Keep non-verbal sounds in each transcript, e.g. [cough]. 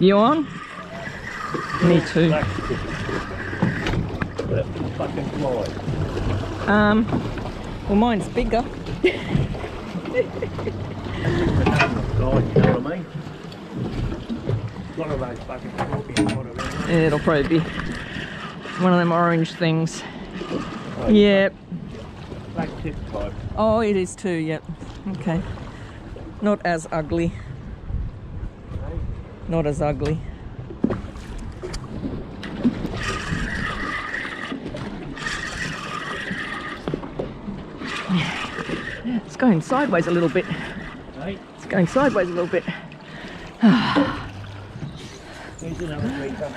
You on? Me too. Black tip. Let them fucking fly. Um, well, mine's bigger. Fly, you know what I mean? One of those fucking scorpions might have been. It'll probably be one of them orange things. Yep. Black tip type. Oh, it is too. Yep. Okay. Not as ugly. Not as ugly. It's going sideways a little bit. It's going sideways a little bit. here's [sighs] another creeper.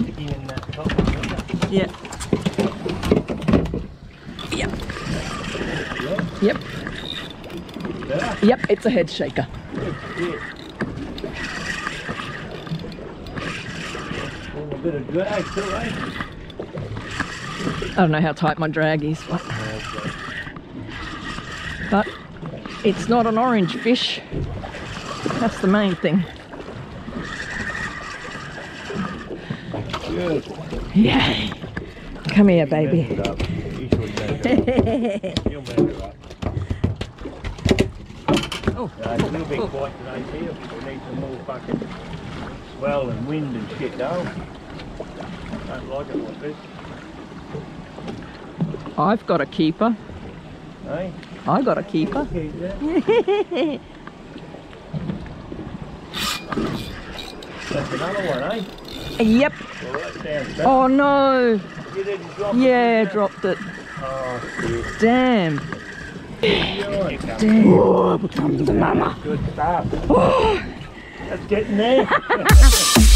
Sticking in that top one. Yeah. Yep. Yep. Yep. It's a head shaker. A bit of drag too, eh? I don't know how tight my drag is, but, but it's not an orange fish. That's the main thing. Good. Yay. Come here, baby. [laughs] Uh, it's a little bit quiet today here. We need some more fucking swell and wind and shit though. I don't like it like this, I've got a keeper. eh? I got a keeper. [laughs] That's another one, eh? Yep. Well, that sounds better. Oh no. You didn't drop it, Yeah, dropped it. Oh. Damn. Oh, becomes a mama. Good stuff. Oh. That's getting there. [laughs]